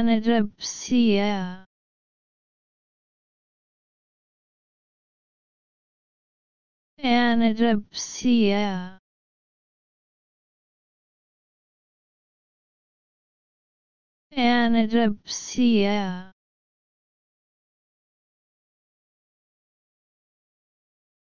Anadipsia Anadipsia Anadipsia